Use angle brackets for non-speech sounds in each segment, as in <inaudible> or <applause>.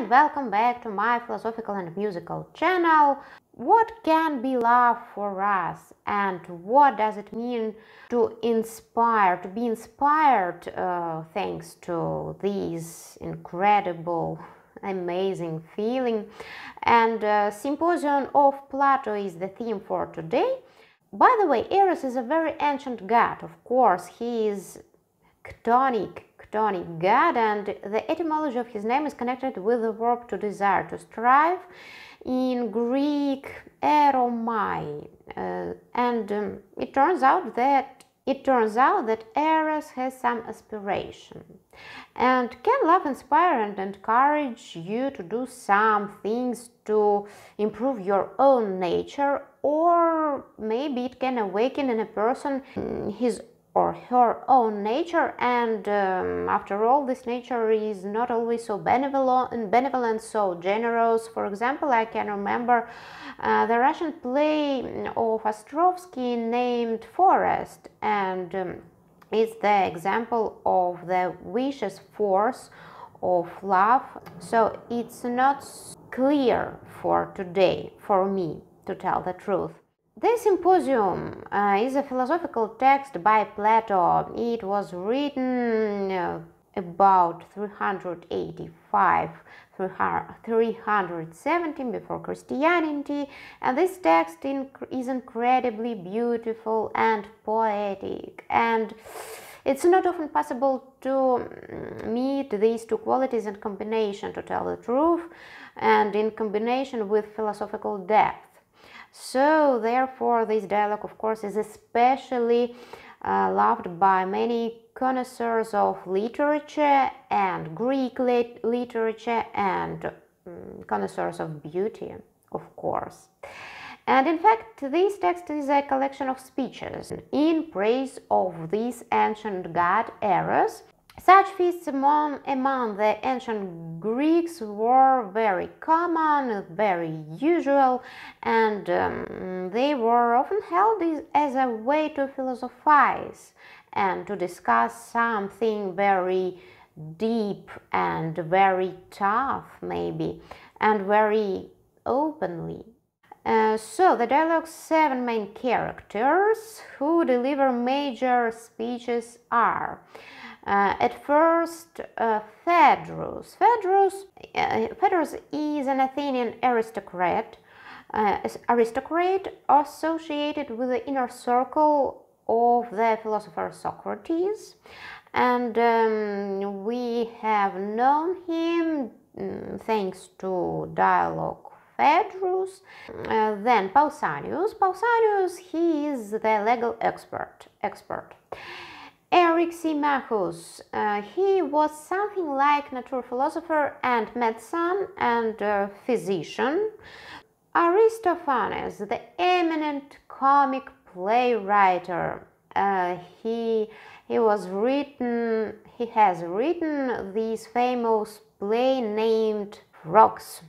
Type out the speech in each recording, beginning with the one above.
and welcome back to my philosophical and musical channel. What can be love for us and what does it mean to inspire, to be inspired uh, thanks to these incredible, amazing feeling? And uh, Symposium of Plato is the theme for today. By the way, Eros is a very ancient god. Of course, he is chthonic chthonic god and the etymology of his name is connected with the verb to desire, to strive in Greek eromai. Uh, and um, it turns out that it turns out that Eros has some aspiration. And can love inspire and encourage you to do some things to improve your own nature, or maybe it can awaken in a person his or her own nature and um, after all this nature is not always so benevolent, benevolent so generous. For example i can remember uh, the russian play of ostrovsky named forest and um, it's the example of the vicious force of love. So it's not clear for today for me to tell the truth the Symposium uh, is a philosophical text by Plato. It was written uh, about 385 317 before Christianity. And this text is incredibly beautiful and poetic. And it's not often possible to mm, meet these two qualities in combination to tell the truth and in combination with philosophical depth so therefore this dialogue of course is especially uh, loved by many connoisseurs of literature and Greek lit literature and um, connoisseurs of beauty of course. And in fact, this text is a collection of speeches in praise of this ancient god Eros such feasts among, among the ancient Greeks were very common, very usual, and um, they were often held as a way to philosophize and to discuss something very deep and very tough, maybe, and very openly. Uh, so, the dialogue's seven main characters who deliver major speeches are uh, at first, uh, Phaedrus. Phaedrus, uh, Phaedrus is an Athenian aristocrat, uh, aristocrat associated with the inner circle of the philosopher Socrates, and um, we have known him um, thanks to dialogue Phaedrus. Uh, then Pausanias. Pausanias, he is the legal expert. expert. Eryximachus, uh, he was something like natural philosopher and medicine and uh, physician. Aristophanes, the eminent comic playwright, uh, he he was written he has written this famous play named Frogs.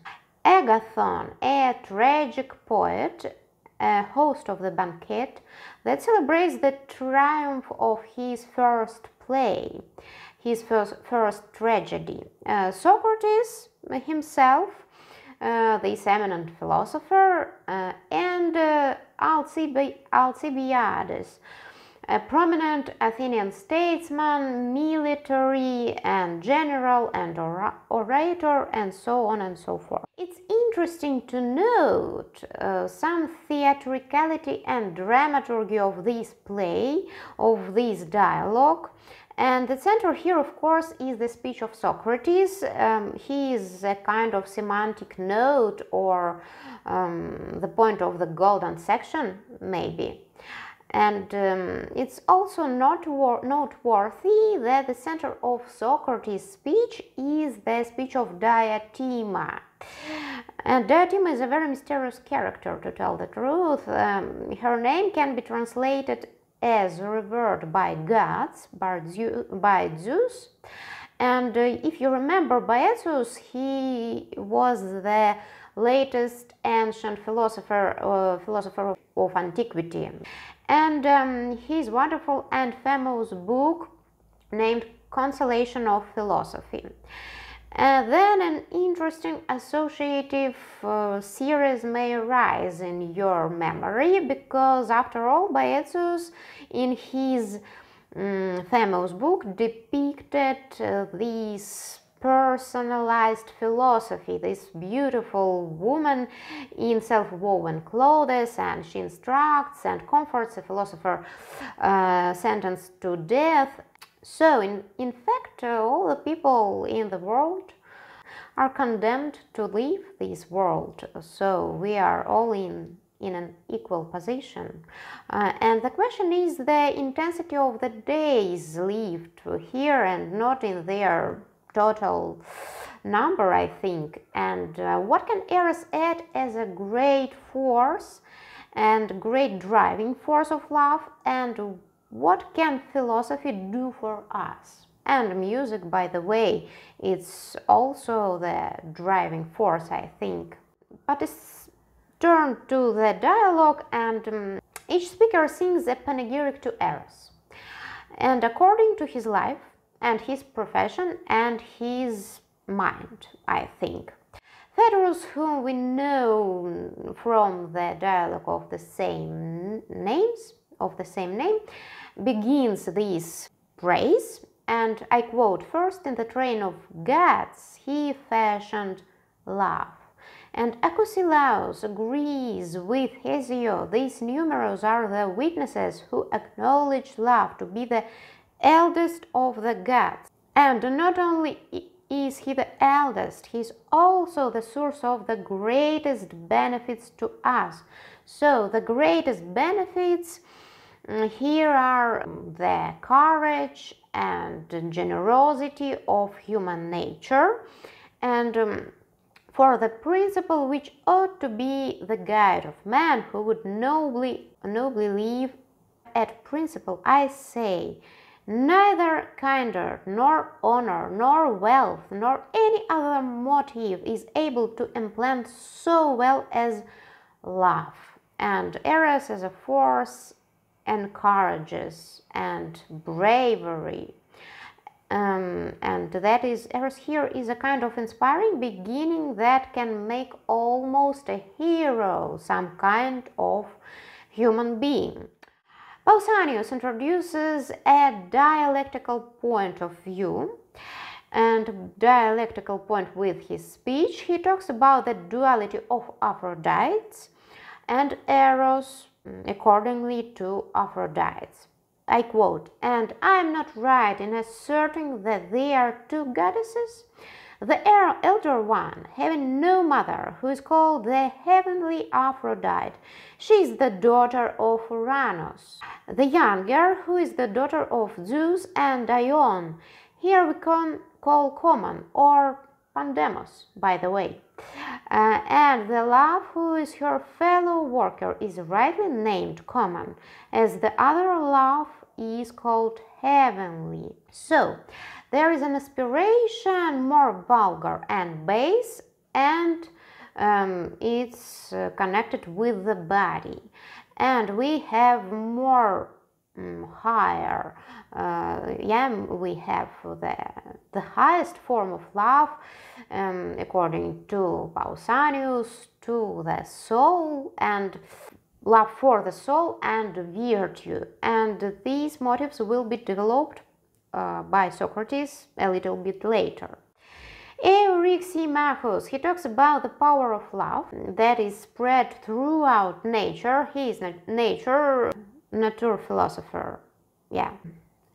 Agathon, a tragic poet, a host of the banquet that celebrates the triumph of his first play, his first, first tragedy. Uh, Socrates himself, uh, this eminent philosopher, uh, and uh, Alcibiades, a prominent Athenian statesman, military and general and orator, and so on and so forth. It's interesting to note uh, some theatricality and dramaturgy of this play, of this dialogue. And the center here, of course, is the speech of Socrates. Um, he is a kind of semantic note or um, the point of the golden section, maybe. And um, it's also not noteworthy that the center of Socrates' speech is the speech of Diotima. And Diotima is a very mysterious character, to tell the truth. Um, her name can be translated as revered by gods, by Zeus. And uh, if you remember Boethius, he was the latest ancient philosopher, uh, philosopher of antiquity and um, his wonderful and famous book named Consolation of Philosophy. And then an interesting associative uh, series may arise in your memory because, after all, Boethius, in his um, famous book, depicted uh, this personalized philosophy, this beautiful woman in self woven clothes, and she instructs and comforts a philosopher uh, sentenced to death so, in, in fact, uh, all the people in the world are condemned to leave this world. So, we are all in, in an equal position. Uh, and the question is the intensity of the days lived here and not in their total number, I think. And uh, what can Eros add as a great force and great driving force of love and what can philosophy do for us? And music, by the way, it's also the driving force, I think. But it's turned to the dialogue, and um, each speaker sings a panegyric to Eros. And according to his life and his profession and his mind, I think. Phaedrus, whom we know from the dialogue of the same names, of the same name, begins this praise, and I quote First in the train of gods he fashioned love. And Acusilaus agrees with Hesiod. These numerous are the witnesses who acknowledge love to be the eldest of the gods. And not only is he the eldest, he is also the source of the greatest benefits to us. So, the greatest benefits Mm, here are the courage and generosity of human nature and um, for the principle which ought to be the guide of man who would nobly nobly live at principle I say neither kinder nor honor nor wealth nor any other motive is able to implant so well as love and eros as a force encourages and bravery. Um, and that is, Eros here is a kind of inspiring beginning that can make almost a hero, some kind of human being. Pausanias introduces a dialectical point of view and dialectical point with his speech. He talks about the duality of Aphrodite and Eros mm, accordingly to Aphrodite. I quote, and I am not right in asserting that they are two goddesses. The elder one, having no mother, who is called the heavenly Aphrodite, she is the daughter of Uranus. The younger, who is the daughter of Zeus and Dione, here we can call common or Pandemos, by the way. Uh, and the love who is her fellow worker is rightly named common, as the other love is called heavenly. So, there is an aspiration more vulgar and base, and um, it's uh, connected with the body. And we have more um, higher uh, yeah, we have the, the highest form of love um, according to Pausanias to the soul and love for the soul and virtue and these motives will be developed uh, by Socrates a little bit later. Eryximachus, he talks about the power of love that is spread throughout nature. He is a nature, nature philosopher. Yeah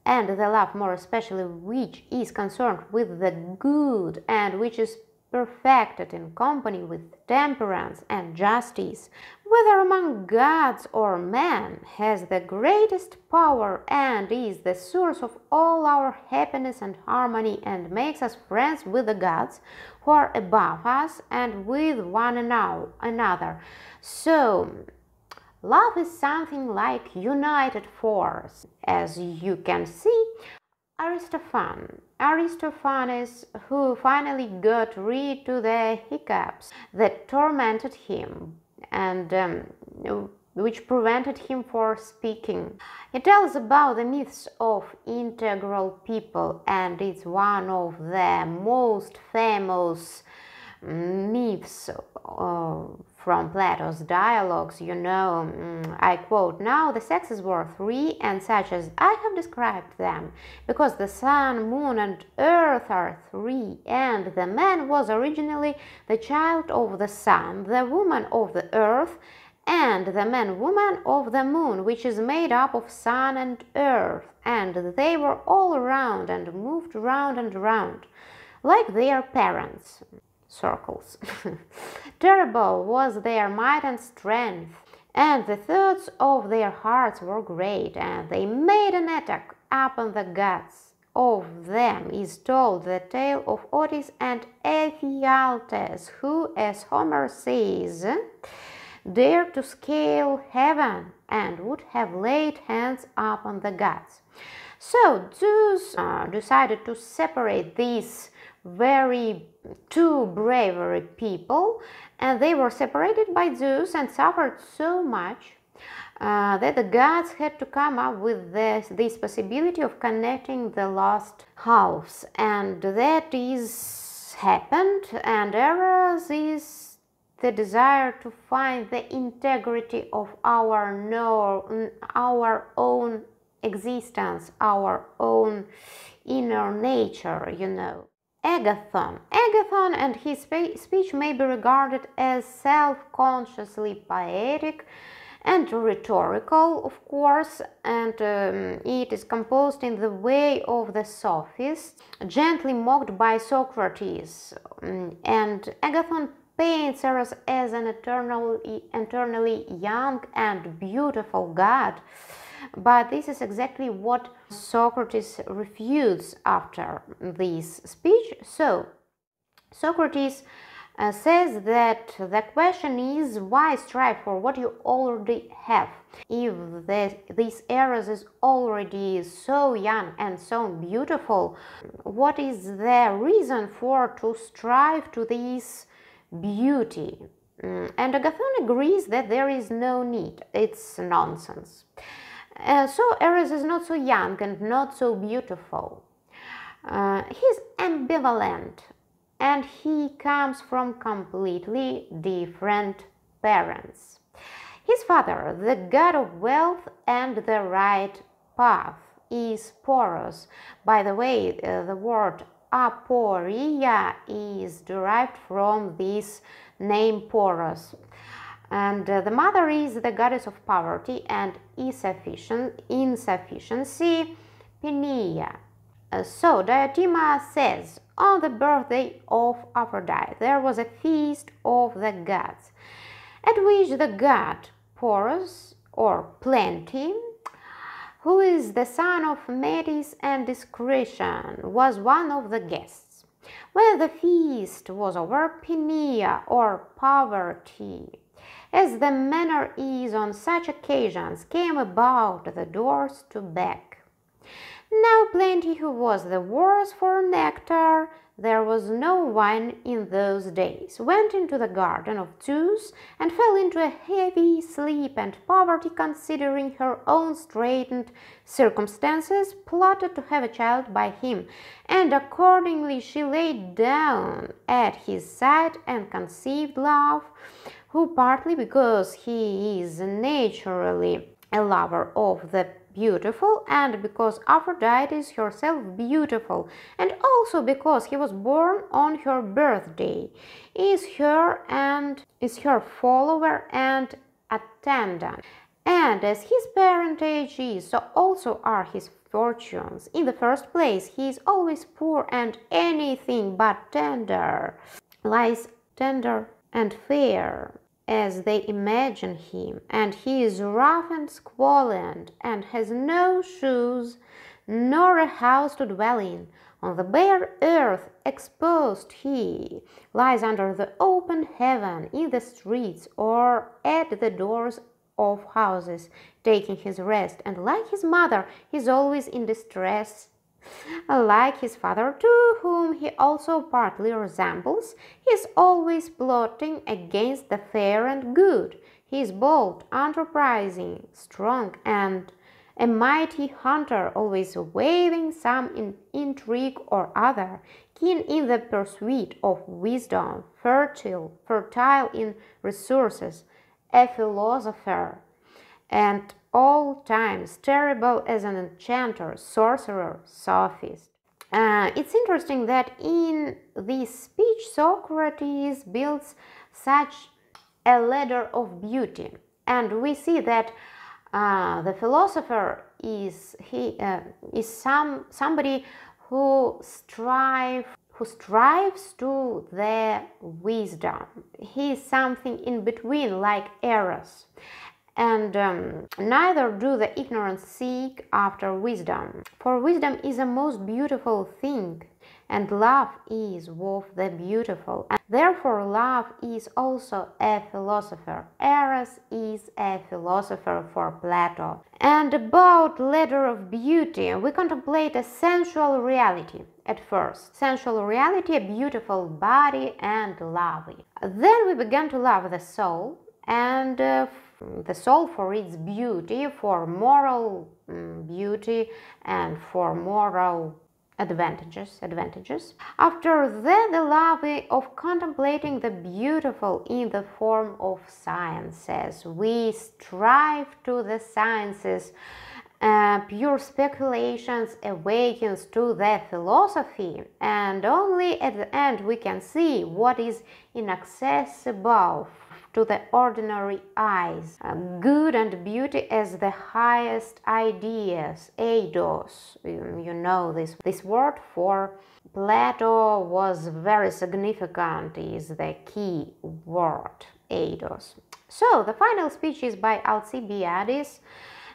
and the love more especially which is concerned with the good and which is perfected in company with temperance and justice, whether among gods or men, has the greatest power and is the source of all our happiness and harmony and makes us friends with the gods who are above us and with one another. So, Love is something like united force. As you can see, Aristophanes, Aristophanes, who finally got rid of the hiccups that tormented him, and um, which prevented him from speaking. He tells about the myths of integral people, and it's one of the most famous myths uh, from Plato's dialogues, you know, mm, I quote, Now the sexes were three, and such as I have described them, because the sun, moon, and earth are three, and the man was originally the child of the sun, the woman of the earth, and the man woman of the moon, which is made up of sun and earth, and they were all around and moved round and round, like their parents circles. <laughs> Terrible was their might and strength, and the thoughts of their hearts were great, and they made an attack upon the gods. Of them is told the tale of Otus and Ephialtes, who, as Homer says, dared to scale heaven and would have laid hands upon the gods. So Zeus uh, decided to separate these very two bravery people and they were separated by Zeus and suffered so much uh, that the gods had to come up with this, this possibility of connecting the lost halves. And that is happened and Eros is the desire to find the integrity of our no, our own existence our own inner nature you know Agathon. Agathon and his speech may be regarded as self-consciously poetic and rhetorical, of course, and um, it is composed in the way of the sophist, gently mocked by Socrates. Um, and Agathon paints Eros as an eternally, eternally young and beautiful god but this is exactly what Socrates refutes after this speech. So, Socrates uh, says that the question is why strive for what you already have? If the, this Eros is already so young and so beautiful what is the reason for to strive to this beauty? Mm, and agathon agrees that there is no need. It's nonsense uh, so Eros is not so young and not so beautiful. Uh, he's ambivalent and he comes from completely different parents. His father, the god of wealth and the right path, is Poros. By the way, uh, the word aporia is derived from this name Poros. And uh, the mother is the goddess of poverty and insufficiency, Penia. Uh, so Diotima says, on the birthday of Aphrodite there was a feast of the gods, at which the god Poros, or Plenty, who is the son of Metis and Discretion, was one of the guests. When the feast was over, Penia, or Poverty, as the manner is on such occasions, came about the doors to beg. Now Plenty, who was the worse for nectar, there was no wine in those days, went into the garden of Zeus and fell into a heavy sleep, and Poverty, considering her own straitened circumstances, plotted to have a child by him, and accordingly she lay down at his side and conceived love who partly because he is naturally a lover of the beautiful and because Aphrodite is herself beautiful and also because he was born on her birthday is her and is her follower and attendant. And as his parentage is so also are his fortunes. In the first place he is always poor and anything but tender lies tender and fair as they imagine him, and he is rough and squalid, and has no shoes, nor a house to dwell in. On the bare earth exposed he lies under the open heaven, in the streets, or at the doors of houses, taking his rest, and like his mother, he is always in distress Like his father, too, whom he also partly resembles, he is always plotting against the fair and good. He is bold, enterprising, strong, and a mighty hunter, always waving some in intrigue or other, keen in the pursuit of wisdom, fertile, fertile in resources, a philosopher, and all times terrible as an enchanter, sorcerer, sophist. Uh, it's interesting that in this speech Socrates builds such a ladder of beauty, and we see that uh, the philosopher is he uh, is some somebody who strive who strives to the wisdom. He is something in between, like Eros and um, neither do the ignorant seek after wisdom. For wisdom is a most beautiful thing, and love is of the beautiful. And therefore, love is also a philosopher. Eros is a philosopher for Plato. And about ladder of beauty, we contemplate a sensual reality at first. Sensual reality, a beautiful body, and lovely. Then we began to love the soul and uh, the soul for its beauty, for moral um, beauty, and for moral advantages advantages. After that the love of contemplating the beautiful in the form of sciences we strive to the sciences uh, pure speculations awakens to the philosophy and only at the end we can see what is inaccessible to the ordinary eyes. Good and beauty as the highest ideas, eidos. You know this. This word for Plato was very significant, is the key word, eidos. So the final speech is by Alcibiades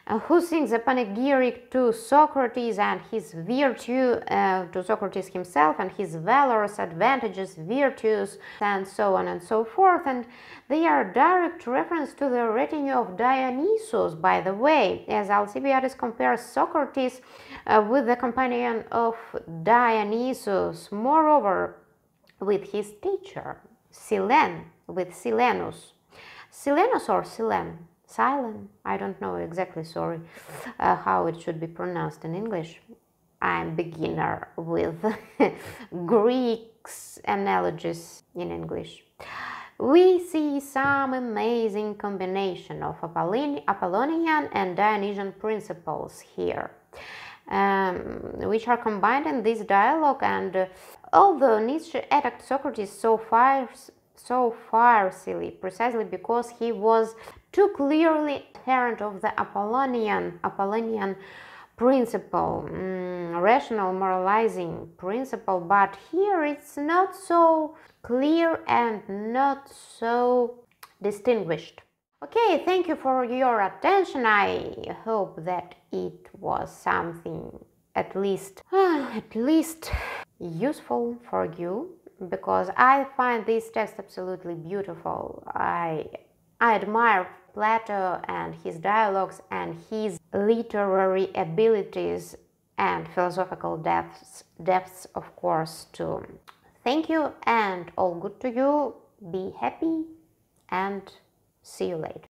uh, who sings a panegyric to Socrates and his virtue, uh, to Socrates himself and his valorous advantages, virtues, and so on and so forth. And they are direct reference to the retinue of Dionysus, by the way, as Alcibiades compares Socrates uh, with the companion of Dionysus. Moreover, with his teacher, Silen, with Silenus. Silenus or Silen? Silent. I don't know exactly, sorry, uh, how it should be pronounced in English. I'm beginner with <laughs> Greek's analogies in English. We see some amazing combination of Apollonian and Dionysian principles here. Um, which are combined in this dialogue and uh, although Nietzsche attacked Socrates so far so far silly, precisely because he was too clearly adherent of the Apollonian, Apollonian principle, mm, rational moralizing principle, but here it's not so clear and not so distinguished. Okay, thank you for your attention. I hope that it was something at least uh, <sighs> at least useful for you because I find this text absolutely beautiful. I I admire Plato and his dialogues and his literary abilities and philosophical depths, depths of course too. Thank you and all good to you. Be happy and see you later.